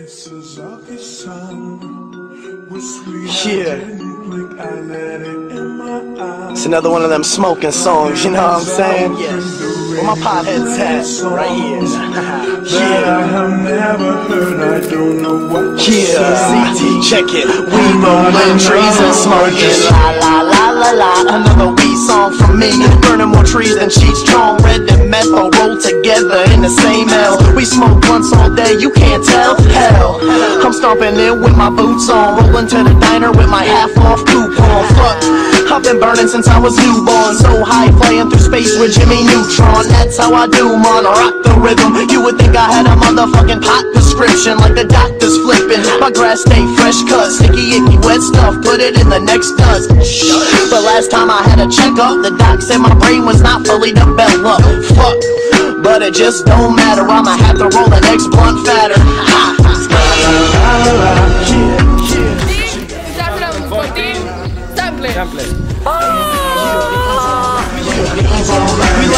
Kisses of the sun were sweet. Yeah. I didn't blink, I let it in my. It's another one of them smoking songs, you know what I'm saying? Yes. Where my potheads at? Right here. That I yeah. have never heard, I don't know what Yeah. CT, check it. We rolling trees and smoking. La la la la la. Another song from me. Burning more trees than cheats. Strong red and meth all rolled together in the same L. We smoke blunts all day, you can't tell. Hell, I'm stomping in with my boots on. Rolling to the diner with my half off coupon. Fuck. I've been burning since I was newborn So high flying through space with Jimmy Neutron That's how I do, man, rock the rhythm You would think I had a motherfucking pot prescription Like the doctor's flipping My grass stay fresh cut Sticky, icky, wet stuff Put it in the next dust. But last time I had a checkup The doc said my brain was not fully developed. Fuck. But it just don't matter, I'ma have to roll the next blunt fatter. Ha, ha. Zaczynamy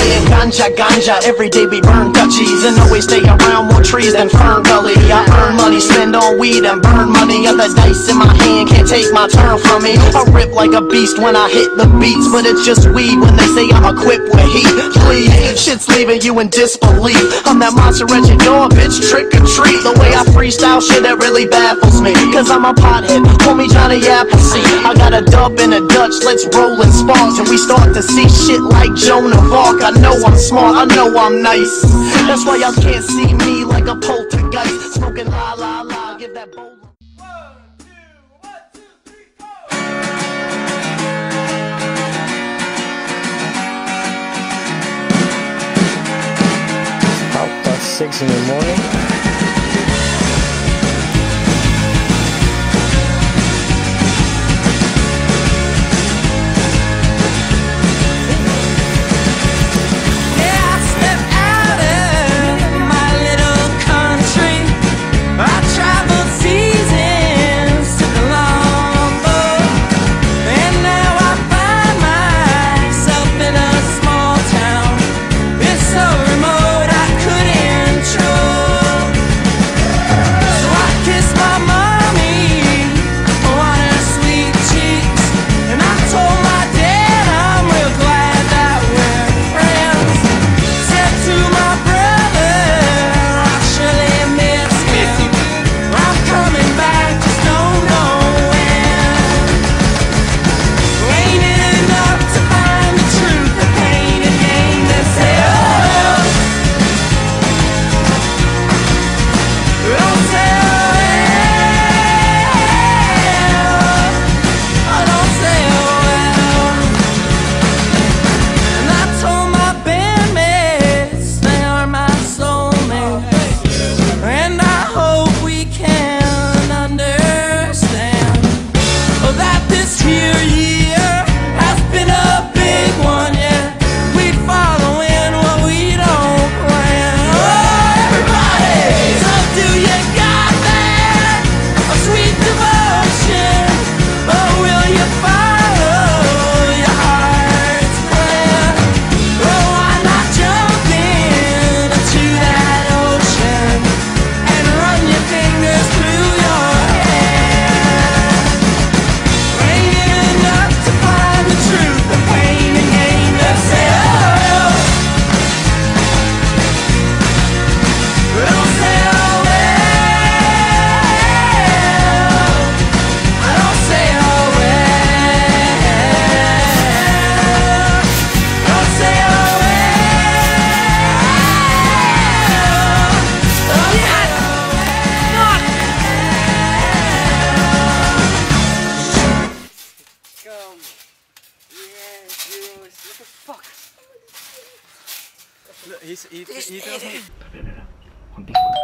We layin' ganja, ganja, every day we burn Dutchies And always stay around more trees than Fern Gully. I earn money, spend on weed and burn money. Got the dice in my hand, can't take my turn from me. I rip like a beast when I hit the beats But it's just weed when they say I'm equipped with heat. Please, shit's leaving you in disbelief. I'm that monster at your door, bitch, trick or treat. The way I freestyle shit, that really baffles me. Cause I'm a pothead, call me Johnny Appleseed. I got a dub and a Dutch, let's roll and spark Till we start to see shit like Joan of Arc. I know I'm smart, I know I'm nice That's why y'all can't see me like a poltergeist Smoking la la la, give that bowl six in the morning. 飯豊さん。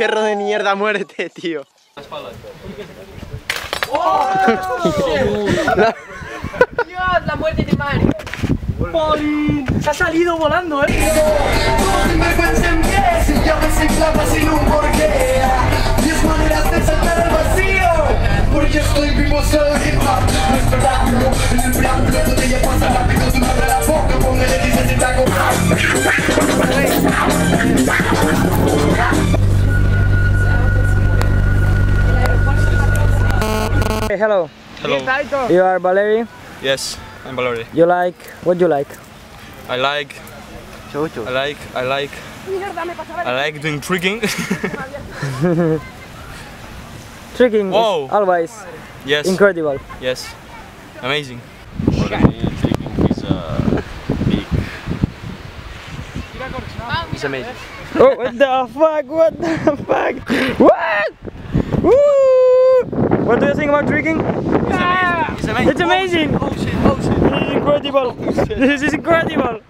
Perro de mierda, muérete, tío. Dios, la muerte de Mario. Se ha salido volando, eh. Diez maneras de saltar al vacío Porque estoy vivo solo hip hop En el preámbulo botella pasa rápido no abres la boca Póngale dices y te Hey, hello. Hello. You are Valerie. Yes, I'm Valerie. You like what do you like? I like. I like. I like. I like doing tricking. Tricking Whoa. is always yes. incredible. Yes. Amazing. It's amazing. Oh, what the fuck? What the fuck? What? Woo! What do you think about drinking? It's amazing. It's amazing. Oh shit! Oh shit! This is incredible. Oh, this is incredible.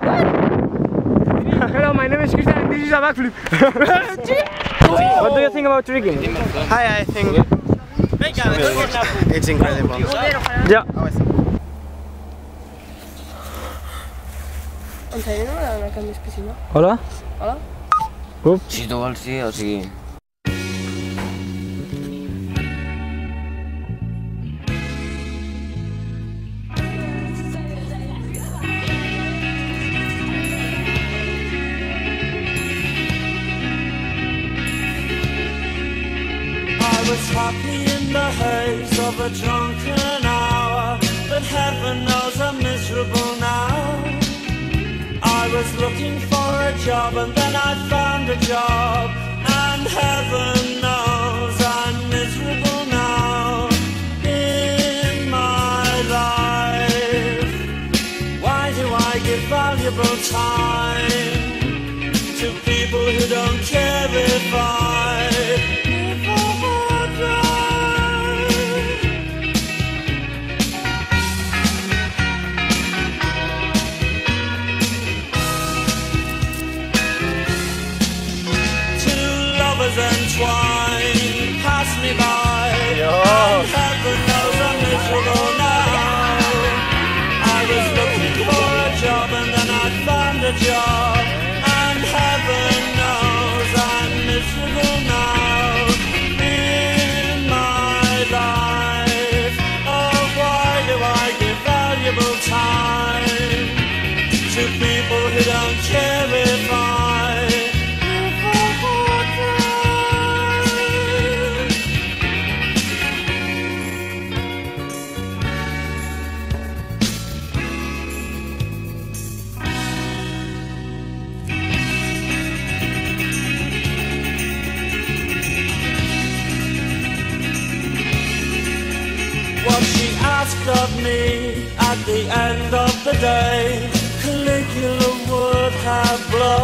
Hello, my name is Christian and this is a backflip. What do you think about drinking? Hi, I think it's incredible. Yeah. Hola. Hola. Si tu vols sí, o sigui... Was happy in the haze of a drunken hour, but heaven knows I'm miserable now. I was looking for a job and then I found a job, and heaven a job. Day, Caligula would have blushed.